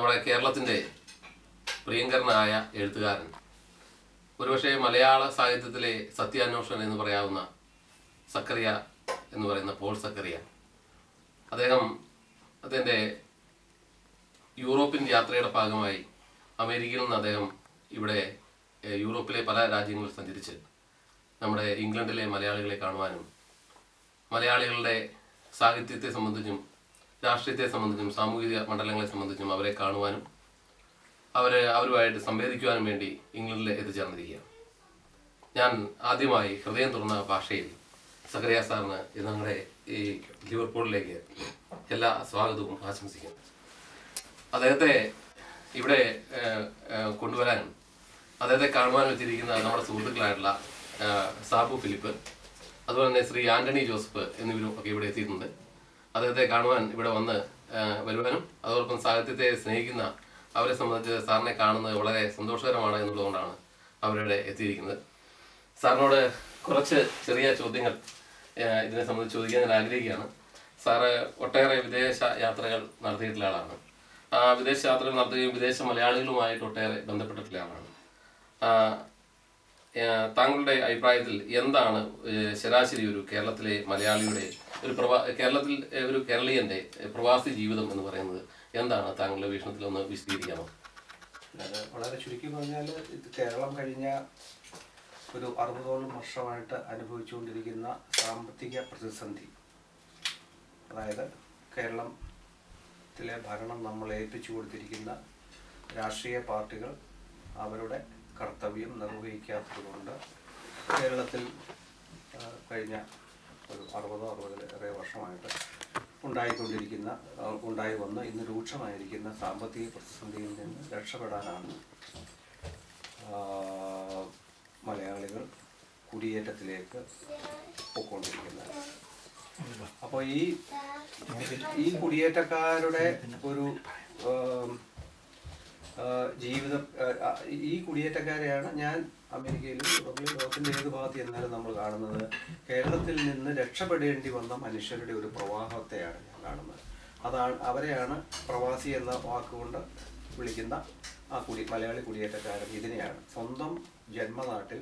നമ്മുടെ കേരളത്തിന്റെ പ്രിയങ്കരനായ എഴുത്തുകാരൻ. ഒരുപക്ഷെ മലയാള സാഹിത്യത്തിലെ സത്യാന്വേഷകൻ എന്ന് പറയാവുന്ന സക്കറിയ എന്ന് പറയുന്ന പോൾ സക്കറിയ. അദ്ദേഹം അദ്ദേഹത്തിന്റെ യൂറോപ്യൻ യാത്രയുടെ ഭാഗമായി അമേരിക്കയിൽ നിന്ന് അദ്ദേഹം ഇവിടെ യൂറോപ്പിലെ പല രാജ്യങ്ങളിൽ സഞ്ചരിച്ച് നമ്മുടെ ഇംഗ്ലണ്ടിലെ മലയാളികളെ കാണുവാനും മലയാളികളുടെ സാഹിത്യത്തെ സംബന്ധിച്ചും രാഷ്ട്രീയത്തെ സംബന്ധിച്ചും സാമൂഹിക മണ്ഡലങ്ങളെ സംബന്ധിച്ചും അവരെ കാണുവാനും അവരെ അവരുമായിട്ട് സംവേദിക്കുവാനും വേണ്ടി ഇംഗ്ലണ്ടിൽ എത്തിച്ചേർന്നിരിക്കുകയാണ്. ഞാൻ ആദ്യമായി ഹൃദയം തുറന്ന ഭാഷയിൽ സക്കറിയ സാറിന് ഞങ്ങളുടെ ഈ ലിവർപൂളിലേക്ക് എല്ലാ സ്വാഗതവും ആശംസിക്കുന്നു. അദ്ദേഹത്തെ ഇവിടെ കൊണ്ടുവരാനും അദ്ദേഹത്തെ കാണുവാനും വെച്ചിരിക്കുന്ന നമ്മുടെ സുഹൃത്തുക്കളായിട്ടുള്ള സാബു ഫിലിപ്പ് അതുപോലെ തന്നെ ശ്രീ ആന്റണി ജോസഫ് എന്നിവരും ഒക്കെ ഇവിടെ എത്തിയിട്ടുണ്ട്. അദ്ദേഹത്തെ കാണുവാൻ ഇവിടെ വന്ന് വരുവാനും അതോടൊപ്പം സാഹിത്യത്തെ സ്നേഹിക്കുന്ന അവരെ സംബന്ധിച്ച് സാറിനെ കാണുന്നത് വളരെ സന്തോഷകരമാണ് എന്നുള്ളതുകൊണ്ടാണ് അവരിവിടെ എത്തിയിരിക്കുന്നത്. സാറിനോട് കുറച്ച് ചെറിയ ചോദ്യങ്ങൾ ഇതിനെ സംബന്ധിച്ച് ചോദിക്കാൻ ഞാൻ ആഗ്രഹിക്കുകയാണ്. സാറ് ഒട്ടേറെ വിദേശ യാത്രകൾ നടത്തിയിട്ടുള്ള ആളാണ്. ആ വിദേശ യാത്രകൾ നടത്തുകയും വിദേശ മലയാളികളുമായിട്ട് ഒട്ടേറെ ബന്ധപ്പെട്ടിട്ടുള്ള ആളാണ്. താങ്കളുടെ അഭിപ്രായത്തിൽ എന്താണ് ശരാശരി ഒരു കേരളത്തിലെ മലയാളിയുടെ ഒരു പ്രവാ കേരളത്തിൽ ഒരു കേരളീയന്റെ പ്രവാസി ജീവിതം എന്ന് പറയുന്നത് എന്താണ്? താങ്കളുടെ വീക്ഷണത്തിൽ ഒന്ന് വിശദീകരിക്കാമോ? വളരെ ചുരുക്കി പറഞ്ഞാൽ ഇത് കേരളം കഴിഞ്ഞ ഒരു അറുപതോളം വർഷമായിട്ട് അനുഭവിച്ചുകൊണ്ടിരിക്കുന്ന സാമ്പത്തിക പ്രതിസന്ധി. അതായത് കേരളത്തിലെ ഭരണം നമ്മൾ ഏൽപ്പിച്ചു കൊടുത്തിരിക്കുന്ന രാഷ്ട്രീയ പാർട്ടികൾ അവരുടെ കർത്തവ്യം നിർവഹിക്കാത്തതുകൊണ്ട് കേരളത്തിൽ കഴിഞ്ഞ ഒരു അറുപതോ അറുപതിലേറെ വർഷമായിട്ട് ഉണ്ടായിക്കൊണ്ടിരിക്കുന്ന ഉണ്ടായി വന്ന് ഇന്ന് രൂക്ഷമായിരിക്കുന്ന സാമ്പത്തിക പ്രതിസന്ധിയിൽ നിന്ന് രക്ഷപ്പെടാനാണ് മലയാളികൾ കുടിയേറ്റത്തിലേക്ക് പോയിക്കൊണ്ടിരിക്കുന്നത് അപ്പോൾ ഈ ഈ കുടിയേറ്റക്കാരുടെ ഒരു ജീവിതം ഈ കുടിയേറ്റക്കാരെയാണ് ഞാൻ അമേരിക്കയിലും യൂറോപ്പിലും ലോകത്തിന്റെ ഏത് ഭാഗത്ത് ചെന്നാലും നമ്മൾ കാണുന്നത്. കേരളത്തിൽ നിന്ന് രക്ഷപ്പെടേണ്ടി വന്ന മനുഷ്യരുടെ ഒരു പ്രവാഹത്തെയാണ് ഞാൻ കാണുന്നത്. അതാണ് അവരെയാണ് പ്രവാസി എന്ന വാക്കുകൊണ്ട് വിളിക്കുന്ന ആ കുടി മലയാളി കുടിയേറ്റക്കാരൻ ഇതിനെയാണ്. സ്വന്തം ജന്മനാട്ടിൽ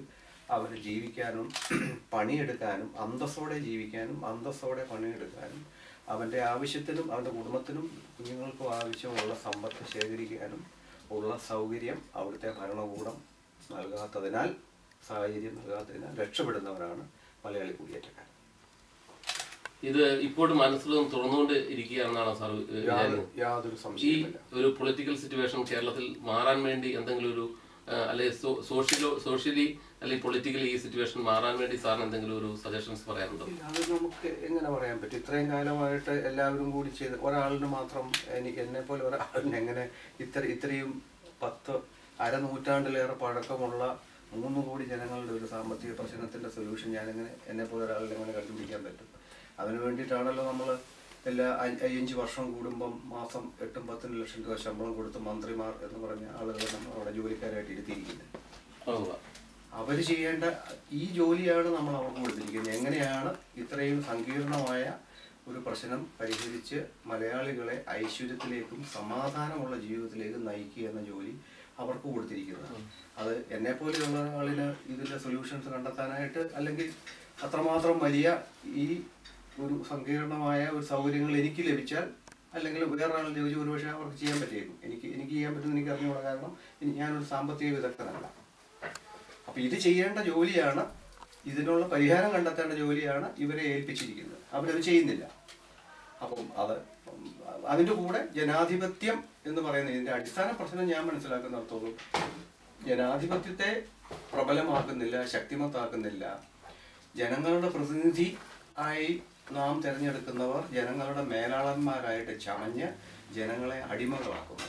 അവർ ജീവിക്കാനും പണിയെടുക്കാനും അന്തസ്സോടെ ജീവിക്കാനും അന്തസ്സോടെ പണിയെടുക്കാനും അവന്റെ ആവശ്യത്തിനും അവന്റെ കുടുംബത്തിനും കുഞ്ഞുങ്ങൾക്കും ആവശ്യമുള്ള സമ്പത്ത് ശേഖരിക്കാനും ഉള്ള സൗകര്യം അവിടുത്തെ ഭരണകൂടം നൽകാത്തതിനാൽ സാഹചര്യം നൽകാത്തതിനാൽ രക്ഷപ്പെടുന്നവരാണ് മലയാളി കുടിയേറ്റക്കാർ. ഇത് ഇപ്പോഴും മനസ്സിലും തുറന്നുകൊണ്ട് ഇരിക്കുകയാണെന്നാണ് സാർ യാതൊരു സംശയം ഒരു പൊളിറ്റിക്കൽ സിറ്റുവേഷൻ കേരളത്തിൽ മാറാൻ വേണ്ടി എന്തെങ്കിലും ഒരു അല്ലെ സോഷ്യലോ സോഷ്യലി അല്ലെങ്കിൽ പൊളിറ്റിക്കലി ഈ സിറ്റുവേഷൻ മാറാൻ വേണ്ടി സാറിന് എന്തെങ്കിലും ഒരു സജഷൻസ് പറയാനുണ്ടോ? അത് നമുക്ക് എങ്ങനെ പറയാൻ പറ്റും? ഇത്രയും കാലമായിട്ട് എല്ലാവരും കൂടി ചെയ്ത് ഒരാളിന് മാത്രം എനിക്ക് എന്നെ പോലെ ഒരാളിന് എങ്ങനെ ഇത്ര ഇത്രയും പത്ത് അരനൂറ്റാണ്ടിലേറെ പഴക്കമുള്ള മൂന്ന് കോടി ജനങ്ങളുടെ ഒരു സാമ്പത്തിക പ്രശ്നത്തിന്റെ സൊല്യൂഷൻ ഞാനെങ്ങനെ എന്നെ പോലെ ഒരാളിനെ എങ്ങനെ കണ്ടുപിടിക്കാൻ പറ്റും? അതിനു വേണ്ടിയിട്ടാണല്ലോ നമ്മൾ എല്ലാ അഞ്ച് വർഷം കൂടുമ്പം മാസം എട്ടും പത്തും ലക്ഷം രൂപ ശമ്പളം കൊടുത്ത് മന്ത്രിമാർ എന്ന് പറഞ്ഞ ആളുകളെ നമ്മൾ അവിടെ ജോലിക്കാരായിട്ട് ഇരുത്തിയിരിക്കുന്നത്. അവർ ചെയ്യേണ്ട ഈ ജോലിയാണ് നമ്മൾ അവർക്ക് കൊടുത്തിരിക്കുന്നത്. എങ്ങനെയാണ് ഇത്രയും സങ്കീർണമായ ഒരു പ്രശ്നം പരിഹരിച്ച് മലയാളികളെ ഐശ്വര്യത്തിലേക്കും സമാധാനമുള്ള ജീവിതത്തിലേക്കും നയിക്കുക എന്ന ജോലി അവർക്ക് കൊടുത്തിരിക്കുന്നത്. അത് എന്നെ പോലെയുള്ള ആളിന് ഇതിന്റെ സൊല്യൂഷൻസ് കണ്ടെത്താനായിട്ട് അല്ലെങ്കിൽ അത്രമാത്രം വലിയ ഈ ഒരു സങ്കീർണമായ ഒരു സൗകര്യങ്ങൾ എനിക്ക് ലഭിച്ചാൽ അല്ലെങ്കിൽ വേറൊരാൾ ചോദിച്ചു ഒരുപക്ഷെ അവർക്ക് ചെയ്യാൻ പറ്റിയേക്കും. എനിക്ക് എനിക്ക് ചെയ്യാൻ പറ്റുമെന്ന് എനിക്ക് അറിഞ്ഞുകൂടാ കാരണം ഞാനൊരു സാമ്പത്തിക വിദഗ്ധനല്ല. അപ്പൊ ഇത് ചെയ്യേണ്ട ജോലിയാണ് ഇതിനുള്ള പരിഹാരം കണ്ടെത്തേണ്ട ജോലിയാണ് ഇവരെ ഏൽപ്പിച്ചിരിക്കുന്നത്. അവരത് ചെയ്യുന്നില്ല. അപ്പം അത് അതിന്റെ കൂടെ ജനാധിപത്യം എന്ന് പറയുന്ന ഇതിന്റെ അടിസ്ഥാന പ്രശ്നം ഞാൻ മനസ്സിലാക്കുന്നിടത്തോളം ജനാധിപത്യത്തെ പ്രബലമാക്കുന്നില്ല ശക്തിമത്താക്കുന്നില്ല. ജനങ്ങളുടെ പ്രതിനിധി ആയി നാം തിരഞ്ഞെടുക്കുന്നവർ ജനങ്ങളുടെ മേലാളന്മാരായിട്ട് ചമഞ്ഞ് ജനങ്ങളെ അടിമകളാക്കുന്നു.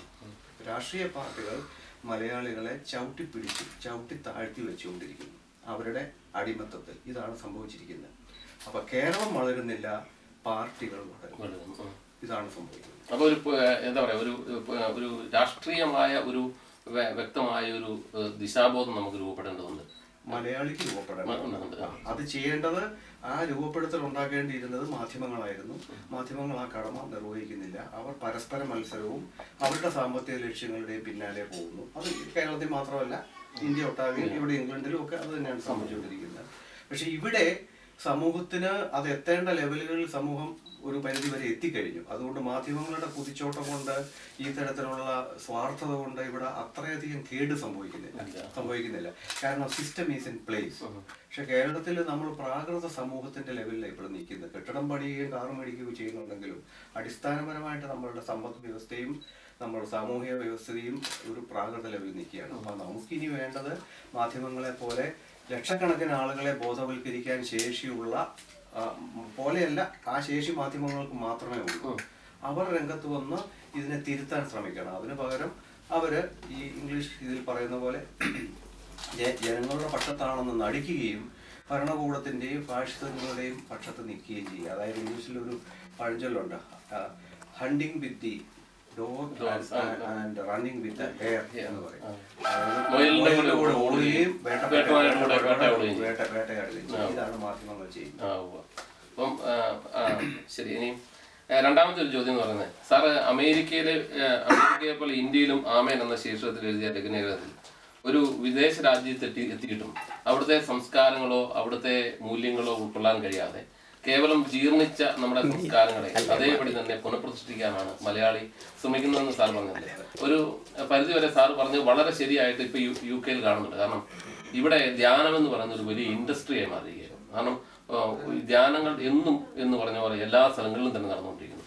രാഷ്ട്രീയ പാർട്ടികൾ മലയാളികളെ ചവിട്ടിപ്പിടിച്ച് ചവിട്ടി താഴ്ത്തി വെച്ചുകൊണ്ടിരിക്കുന്നു. അവരുടെ അടിമത്തത്തിൽ ഇതാണ് സംഭവിച്ചിരിക്കുന്നത്. അപ്പൊ കേരളം വളരുന്നില്ല പാർട്ടികൾ. ഇതാണ് സംഭവിക്കുന്നത്. അപ്പൊ ഒരു എന്താ പറയാ ഒരു ഒരു രാഷ്ട്രീയമായ ഒരു വ്യക്തമായ ഒരു ദിശാബോധം നമുക്ക് രൂപപ്പെടേണ്ടതുണ്ട്. മലയാളിക്ക് രൂപപ്പെടേണ്ടതുണ്ട് അത് ചെയ്യേണ്ടത് ആ രൂപപ്പെടുത്തൽ ഉണ്ടാക്കേണ്ടിയിരുന്നത് മാധ്യമങ്ങളായിരുന്നു. മാധ്യമങ്ങൾ ആ കടമ നിർവഹിക്കുന്നില്ല. അവർ പരസ്പര മത്സരവും അവരുടെ സാമ്പത്തിക ലക്ഷ്യങ്ങളുടെയും പിന്നാലെ പോകുന്നു. അത് കേരളത്തിൽ മാത്രമല്ല ഇന്ത്യ ഒട്ടാകെ ഇവിടെ ഇംഗ്ലണ്ടിലും ഒക്കെ അത് തന്നെയാണ് സംഭവിച്ചുകൊണ്ടിരിക്കുന്നത്. പക്ഷെ ഇവിടെ സമൂഹത്തിന് അത് എത്തേണ്ട ലെവലുകളിൽ സമൂഹം ഒരു പരിധി വരെ എത്തിക്കഴിഞ്ഞു. അതുകൊണ്ട് മാധ്യമങ്ങളുടെ കുതിച്ചോട്ടം കൊണ്ട് ഈ തരത്തിലുള്ള സ്വാർത്ഥത കൊണ്ട് ഇവിടെ അത്രയധികം കേട് സംഭവിക്കുന്നില്ല. സംഭവിക്കുന്നില്ല. കാരണം സിസ്റ്റം ഈസ് ഇൻ പ്ലേസ് പക്ഷെ കേരളത്തിൽ നമ്മൾ പ്രാകൃത സമൂഹത്തിന്റെ ലെവലിലാണ് ഇവിടെ നിൽക്കുന്നത്. കെട്ടിടം പണിയുകയും കാറ് മേടിക്കുകയും ചെയ്യുന്നുണ്ടെങ്കിലും അടിസ്ഥാനപരമായിട്ട് നമ്മളുടെ സമ്പദ് വ്യവസ്ഥയും നമ്മുടെ സാമൂഹിക വ്യവസ്ഥയും ഒരു പ്രാകൃത ലെവലിൽ നിൽക്കുകയാണ്. അപ്പൊ നമുക്കിനി വേണ്ടത് മാധ്യമങ്ങളെ പോലെ ലക്ഷക്കണക്കിന് ആളുകളെ ബോധവൽക്കരിക്കാൻ ശേഷിയുള്ള പോലെയല്ല ആ ശേഷി മാധ്യമങ്ങൾക്ക് മാത്രമേ ഉള്ളൂ. അവർ രംഗത്ത് വന്ന് ഇതിനെ തിരുത്താൻ ശ്രമിക്കണം. അതിന് പകരം അവർ ഈ ഇംഗ്ലീഷ് ഇതിൽ പറയുന്ന പോലെ ജനങ്ങളുടെ പക്ഷത്താണെന്ന് നടിക്കുകയും ഭരണകൂടത്തിന്റെയും ഫാഷിസങ്ങളുടെയും പക്ഷത്ത് നിൽക്കുകയും ചെയ്യുക. അതായത് ഇംഗ്ലീഷിൽ ഒരു പഴഞ്ചൊല്ലുണ്ട് hunting with the dog and running with hare എന്ന് പറയും. അതായത് മുയലിന്റെ മുയലിന്റെ കൂടെ ഓടുകയും വേട്ടയാടുകയും ഇതാണ് മാധ്യമങ്ങൾ ചെയ്യുന്നത്. അപ്പം ശരി ഇനി രണ്ടാമത്തെ ഒരു ചോദ്യം എന്ന് പറയുന്നത്. സാറ് അമേരിക്കയിലെ അമേരിക്കയെ പോലെ ഇന്ത്യയിലും ആമേൻ എന്ന ശീർഷകത്തിൽ എഴുതിയ ലേഖനത്തിൽ ഒരു വിദേശ രാജ്യത്ത് എത്തി എത്തിയിട്ടും അവിടുത്തെ സംസ്കാരങ്ങളോ അവിടുത്തെ മൂല്യങ്ങളോ ഉൾക്കൊള്ളാൻ കഴിയാതെ കേവലം ജീർണിച്ച നമ്മുടെ സംസ്കാരങ്ങളെ അതേപടി തന്നെ പുനഃപ്രതിഷ്ഠിക്കാനാണ് മലയാളി ശ്രമിക്കുന്നതെന്ന് സാർ പറഞ്ഞില്ലേ? ഒരു പരിധിവരെ സാർ പറഞ്ഞത് വളരെ ശരിയായിട്ട് ഇപ്പൊ യു കെയിൽ കാണുന്നുണ്ട്. കാരണം ഇവിടെ ധ്യാനം എന്ന് പറയുന്ന ഒരു വലിയ ഇൻഡസ്ട്രിയായി മാറിയിരിക്കുകയാണ്. കാരണം ധ്യാനങ്ങൾ എന്നും എന്ന് പറഞ്ഞ പോലെ എല്ലാ സ്ഥലങ്ങളിലും തന്നെ നടന്നുകൊണ്ടിരിക്കുന്നു.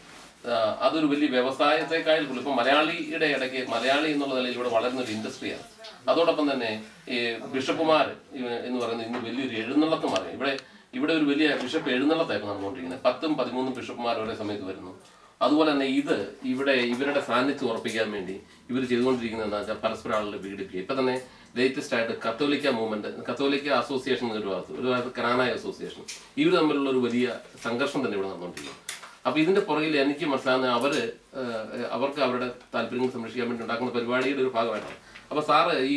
അതൊരു വലിയ വ്യവസായത്തെക്കാൾ കൂടുതൽ ഇപ്പൊ മലയാളിയുടെ ഇടയ്ക്ക് മലയാളി എന്നുള്ള നിലയിൽ ഇവിടെ വളരുന്ന ഒരു ഇൻഡസ്ട്രിയാണ് അതോടൊപ്പം തന്നെ ഈ ബിഷപ്പുമാർ എന്ന് പറയുന്നത് ഇന്ന് വലിയൊരു എഴുന്നള്ളത്ത് അറിയാം ഇവിടെ ഇവിടെ ഒരു വലിയ ബിഷപ്പ് എഴുന്നള്ളത്തായിരുന്നു നടന്നുകൊണ്ടിരിക്കുന്നത്. പത്തും പതിമൂന്നും ബിഷപ്പുമാർ ഒരേ സമയത്ത് വരുന്നു. അതുപോലെ തന്നെ ഇത് ഇവിടെ ഇവരുടെ സാന്നിധ്യം ഉറപ്പിക്കാൻ വേണ്ടി ഇവർ ചെയ്തുകൊണ്ടിരിക്കുന്നത് എന്താ വെച്ചാൽ പരസ്പരം ആളുകൾ പീഡിപ്പിക്കുക. ഇപ്പൊ തന്നെ ലേറ്റസ്റ്റ് ആയിട്ട് കത്തോലിക്ക മൂവ്മെന്റ് കത്തോലിക്ക അസോസിയേഷൻ എന്നൊരു ഭാഗത്ത് ഒരു ഭാഗത്ത് കനാനായ അസോസിയേഷൻ ഇവർ തമ്മിലുള്ള ഒരു വലിയ സംഘർഷം തന്നെ ഇവിടെ നടന്നുകൊണ്ടിരിക്കുന്നു. അപ്പൊ ഇതിന്റെ പുറകിൽ എനിക്ക് മനസ്സിലാകുന്ന അവർ അവർക്ക് അവരുടെ താല്പര്യങ്ങൾ സംരക്ഷിക്കാൻ വേണ്ടി ഉണ്ടാക്കുന്ന പരിപാടിയുടെ ഒരു ഭാഗമായിട്ട് അപ്പൊ സാറ് ഈ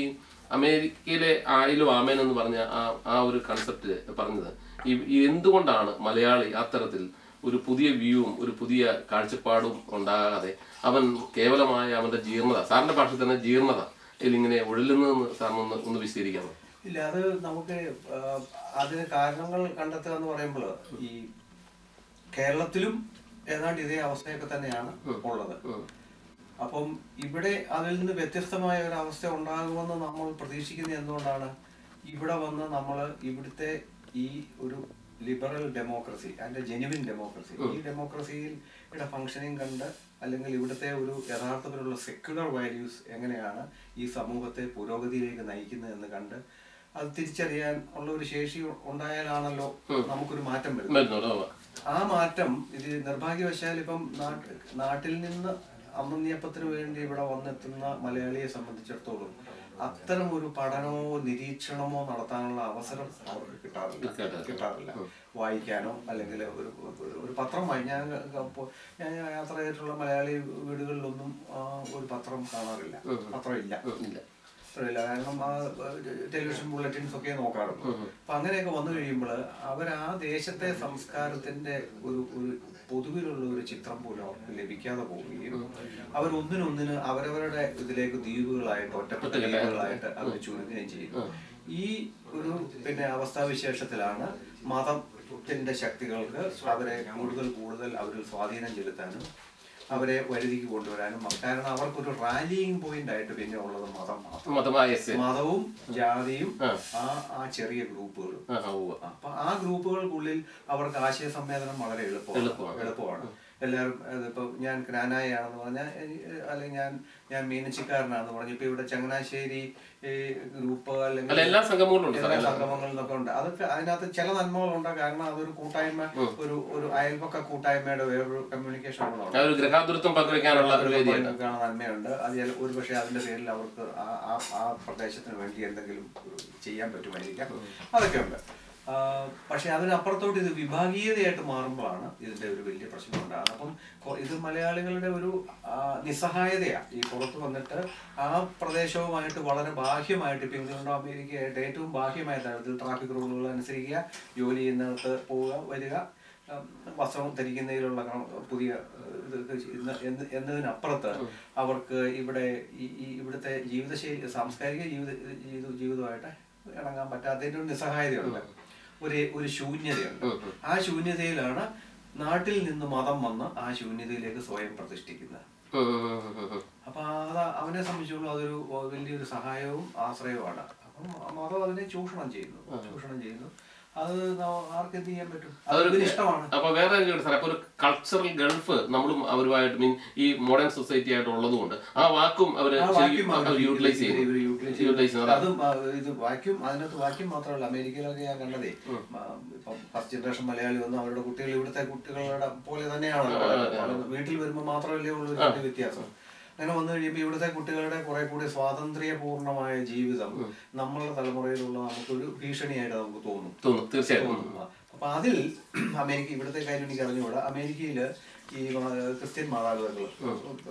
അമേരിക്കയിലെ ആയിലും ആമേൻ എന്ന് പറഞ്ഞ ആ ആ ഒരു കൺസെപ്റ്റ് പറഞ്ഞത് ഈ എന്തുകൊണ്ടാണ് മലയാളി അത്തരത്തിൽ ഒരു പുതിയ വ്യൂവും ഒരു പുതിയ കാഴ്ചപ്പാടും ഉണ്ടാകാതെ അവൻ കേവലമായ അവന്റെ ജീർണത സാറിന്റെ ഭാഷ തന്നെ ജീർണത ഇങ്ങനെ ഒഴിലുന്നതെന്ന് സാറിനൊന്ന് ഒന്ന് വിശദീകരിക്കാമോ? ഇല്ല അത് നമുക്ക് അതിന് കാരണങ്ങൾ കണ്ടെത്തുക എന്ന് പറയുമ്പോൾ ഈ കേരളത്തിലും ഏതാണ്ട് ഇതേ അവസ്ഥയൊക്കെ തന്നെയാണ് ഉള്ളത്. അപ്പം ഇവിടെ അതിൽ നിന്ന് വ്യത്യസ്തമായ ഒരു അവസ്ഥ ഉണ്ടാകുമെന്ന് നമ്മൾ പ്രതീക്ഷിക്കുന്നത് എന്തുകൊണ്ടാണ്? ഇവിടെ വന്ന് നമ്മൾ ഇവിടുത്തെ ഈ ഒരു liberal democracy and genuine democracy ഈ ഡെമോക്രസിയിൽ ഇവിടെ ഫങ്ഷനിങ് കണ്ട് അല്ലെങ്കിൽ ഇവിടുത്തെ ഒരു യഥാർത്ഥത്തിലുള്ള സെക്യുലർ വാല്യൂസ് എങ്ങനെയാണ് ഈ സമൂഹത്തെ പുരോഗതിയിലേക്ക് നയിക്കുന്നത് എന്ന് കണ്ട് അത് തിരിച്ചറിയാൻ ഉള്ള ഒരു ശേഷി ഉണ്ടായാലാണല്ലോ നമുക്കൊരു മാറ്റം വരുന്നത്. ആ മാറ്റം ഇത് നിർഭാഗ്യവശാൽ ഇപ്പം നാട്ട് നാട്ടിൽ നിന്ന് അമ്മന്നിയപ്പത്തിന് വേണ്ടി ഇവിടെ വന്നെത്തുന്ന മലയാളിയെ സംബന്ധിച്ചിടത്തോളം അത്തരം ഒരു പഠനമോ നിരീക്ഷണമോ നടത്താനുള്ള അവസരം അവർക്ക് കിട്ടാറില്ല. കിട്ടാറില്ല. വായിക്കാനോ അല്ലെങ്കിൽ ഒരു ഒരു- പത്രം വായി ഞാൻ ഞാൻ യാത്ര ചെയ്തിട്ടുള്ള മലയാളി വീടുകളിലൊന്നും ഒരു പത്രം കാണാറില്ല. പത്രം ഇല്ല. ഇല്ല കാരണം ആ ടെലിവിഷൻ ബുള്ളറ്റിൻസ് ഒക്കെ നോക്കാറുണ്ട്. അപ്പൊ അങ്ങനെയൊക്കെ വന്നു കഴിയുമ്പോൾ അവർ ആ ദേശത്തെ സംസ്കാരത്തിന്റെ ഒരു ഒരു പൊതുവിലുള്ള ഒരു ചിത്രം പോലും അവർക്ക് ലഭിക്കാതെ പോവുകയും അവർ ഒന്നിനൊന്നിന് അവരവരുടെ ഇതിലേക്ക് ദ്വീപുകളായിട്ട് ഒറ്റപ്പെട്ട ദ്വീപുകളായിട്ട് അവർ ചുരുങ്ങുകയും ചെയ്യും. ഈ ഒരു പിന്നെ അവസ്ഥാവിശേഷത്തിലാണ് മതത്തിന്റെ ശക്തികൾക്ക് അവരെ കൂടുതൽ കൂടുതൽ അവരിൽ സ്വാധീനം ചെലുത്താനും അവരെ വരുതിക്ക് കൊണ്ടുവരാനും കാരണം അവർക്കൊരു റാലിയിങ് പോയിന്റ് ആയിട്ട് പിന്നെ ഉള്ളത് മതം മാത്രം. മതവും ജാതിയും ആ. ആ ചെറിയ ഗ്രൂപ്പുകളും. അപ്പൊ ആ ഗ്രൂപ്പുകൾക്കുള്ളിൽ അവർക്ക് ആശയ സംവേദനം വളരെ എളുപ്പമാണ്. എളുപ്പമാണ്. എല്ലാവരും ഇതിപ്പോ ഞാൻ ക്നാനായാണെന്ന് പറഞ്ഞാൽ അല്ലെങ്കിൽ ഞാൻ ഞാൻ മീനച്ചിക്കാരനാണെന്ന് പറഞ്ഞു ഇപ്പൊ ഇവിടെ ചങ്ങനാശ്ശേരി ഗ്രൂപ്പ് അല്ലെങ്കിൽ എല്ലാ സംഗമങ്ങളും. എല്ലാ സംഗമങ്ങളിലൊക്കെ ഉണ്ട്. അതൊക്കെ അതിനകത്ത് ചില നന്മകളുണ്ട്. കാരണം അതൊരു കൂട്ടായ്മ ഒരു ഒരു അയൽപക്ക കൂട്ടായ്മയുടെ വേറൊരു കമ്മ്യൂണിക്കേഷൻ പങ്കുവെക്കാനുള്ള നന്മയുണ്ട്. അത് ചില- ഒരു പക്ഷേ അതിന്റെ പേരിൽ അവർക്ക് ആ- ആ പ്രദേശത്തിന് വേണ്ടി എന്തെങ്കിലും ചെയ്യാൻ പറ്റുമായിരിക്കാം. അതൊക്കെ ഉണ്ട്. പക്ഷെ അതിനപ്പുറത്തോട്ട് ഇത് വിഭാഗീയതയായിട്ട് മാറുമ്പോഴാണ് ഇതിന്റെ ഒരു വലിയ പ്രശ്നം ഉണ്ടാകുന്നത്. അപ്പം ഇത് മലയാളികളുടെ ഒരു നിസ്സഹായതയാണ് ഈ പുറത്ത് വന്നിട്ട് ആ പ്രദേശവുമായിട്ട് വളരെ ബാഹ്യമായിട്ട് ഇപ്പം ഇംഗ്ലണ്ടോ അമേരിക്കയായിട്ട് ഏറ്റവും ബാഹ്യമായ തരത്തിൽ ട്രാഫിക് റൂളുകൾ അനുസരിക്കുക ജോലി ചെയ്യുന്നിടത്ത് പോവുക വരിക വസ്ത്രം ധരിക്കുന്നതിലുള്ള പുതിയ എന്നതിനപ്പുറത്ത് അവർക്ക് ഇവിടെ ഈ ഇവിടുത്തെ ജീവിതശൈലി സാംസ്കാരിക ജീവിത ജീവിതവുമായിട്ട് ജീവിതമായിട്ട് ഇണങ്ങാൻ പറ്റാത്തതിന്റെ ഒരു നിസ്സഹായതയുണ്ട്. ഒരു ഒരു ശൂന്യതയുണ്ട്. ആ ശൂന്യതയിലാണ് നാട്ടിൽ നിന്ന് മതം വന്ന് ആ ശൂന്യതയിലേക്ക് സ്വയം പ്രതിഷ്ഠിക്കുന്നത്. അപ്പൊ അത് അവനെ സംബന്ധിച്ചോളം അതൊരു വലിയൊരു സഹായവും ആശ്രയവുമാണ്. അപ്പം മതം അതിനെ ചൂഷണം ചെയ്യുന്നു. ചൂഷണം ചെയ്യുന്നു. അത് ആർക്ക് എന്ത് ചെയ്യാൻ പറ്റും? അതൊരു അതൊരു ഇഷ്ടമാണ്. അപ്പൊ വേറെ സാറേ അപ്പൊ ഒരു കൾച്ചറൽ ഗൾഫ് നമ്മളും അവരുമായിട്ട് മീൻ ഈ മോഡേൺ സൊസൈറ്റി ആയിട്ട് ഉള്ളതുകൊണ്ട് ആ വാക്കും അവർ യൂട്ടിലൈസ് ചെയ്യും അതും. ഇത് വാക്യൂം അതിനകത്ത് വാക്യൂം മാത്രമല്ല അമേരിക്കയിലൊക്കെ ഞാൻ കണ്ടതേ ഫസ്റ്റ് ജനറേഷൻ മലയാളി വന്ന് അവരുടെ കുട്ടികൾ ഇവിടുത്തെ കുട്ടികളുടെ പോലെ തന്നെയാണ് വീട്ടിൽ വരുമ്പോൾ മാത്രമല്ലേ ഉള്ളൂ വ്യത്യാസം. അങ്ങനെ വന്നു കഴിയുമ്പോൾ ഇവിടുത്തെ കുട്ടികളുടെ കുറെ കൂടി സ്വാതന്ത്ര്യപൂർണമായ ജീവിതം നമ്മളുടെ തലമുറയിലുള്ള നമുക്കൊരു ഭീഷണിയായിട്ട് നമുക്ക് തോന്നും. തോന്നുന്നു തീർച്ചയായിട്ടും അപ്പൊ അതിൽ അമേരിക്ക ഇവിടുത്തെ കാര്യം എനിക്ക് അറിഞ്ഞുകൂടാ. അമേരിക്കയിൽ ഈ ക്രിസ്ത്യൻ മാതാപിതാക്കൾ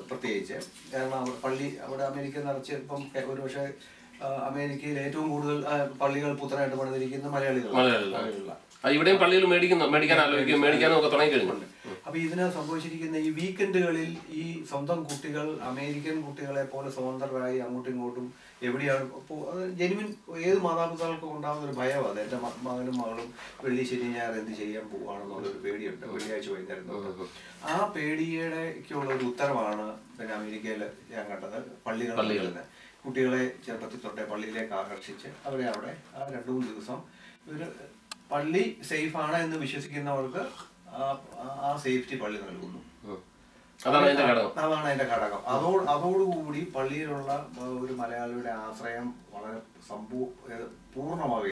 പ്രത്യേകിച്ച്. കാരണം പള്ളി അവിടെ അമേരിക്ക നിറച്ച് ഇപ്പം ഒരു ഒരുപക്ഷെ ആ, അമേരിക്കയിൽ ഏറ്റവും കൂടുതൽ പള്ളികൾ പുത്രനായിട്ട് പണിതിരിക്കുന്ന മലയാളികൾ. മലയാളികളാണ്. ഇവിടെയും പള്ളിയിൽ മേടിക്കുന്നു മേടിക്കാൻ ആലോചിക്കും മേടിക്കാനും ഒക്കെ തുടങ്ങി കഴിഞ്ഞിട്ടുണ്ട് അപ്പൊ ഇതിന് സംഭവിച്ചിരിക്കുന്ന ഈ വീക്കെൻഡുകളിൽ ഈ സ്വന്തം കുട്ടികൾ അമേരിക്കൻ കുട്ടികളെ പോലെ സ്വതന്ത്രരായി അങ്ങോട്ടും ഇങ്ങോട്ടും എവിടെയാണ് അത് ജെനുവിൻ ഏത് മാതാപിതാക്കൾക്കും ഉണ്ടാകുന്ന ഒരു ഭയമാണ് അത് എന്റെ മകനും മകളും വെള്ളി ശനി ഞായർ എന്ത് ചെയ്യാൻ പോവാണെന്നുള്ള ഒരു പേടിയുണ്ട്. വെള്ളിയാഴ്ച വൈകുന്നേരം. ആ പേടിയുടെക്കുള്ള ഒരു ഉത്തരവാണ് പിന്നെ അമേരിക്കയിൽ ഞാൻ കണ്ടത്. പള്ളികൾ നൽകുന്നത് കുട്ടികളെ ചെറുപ്പത്തിൽ തൊട്ടേ പള്ളിയിലേക്ക് ആകർഷിച്ച് അവരെ അവിടെ ആ രണ്ടു മൂന്ന് ദിവസം ഇവർ പള്ളി സേഫ് ആണ് എന്ന് വിശ്വസിക്കുന്നവർക്ക് ആ- സേഫ്റ്റി പള്ളി നൽകുന്നു. അതാണ് അതിന്റെ ഘടകം. അതോട് അതോടുകൂടി പള്ളിയിലുള്ള ഒരു മലയാളിയുടെ ആശ്രയം വളരെ സമ്പൂ പൂർണമാകും പൂർണമാവുകയും